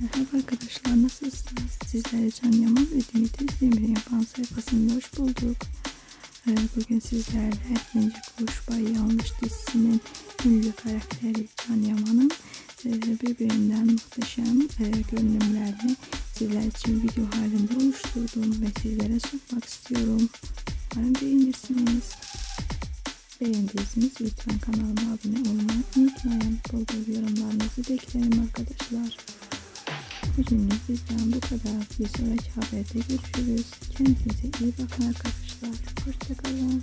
Merhaba arkadaşlar nasılsınız? Sizleri Can Yaman ve Dimitri Demir'in yapan sayfasında hoş bulduk. Ee, Bugün sizlerle Etmence Kuş Bay Yanlış dizisinin ünlü karakteri Can Yaman'ın e, birbirinden muhteşem e, görünümlerini sizler için video halinde oluşturdum ve sizlere sunmak istiyorum. Umarım beğenirsiniz. Beğendiyseniz lütfen kanalıma abone olmayı unutmayın. Bol bol yorumlarınızı beklerim arkadaşlar. Bugünlük bizden bu kadar. Bir sonraki haberde görüşürüz. Kendinize iyi bakın arkadaşlar. Hoşçakalın.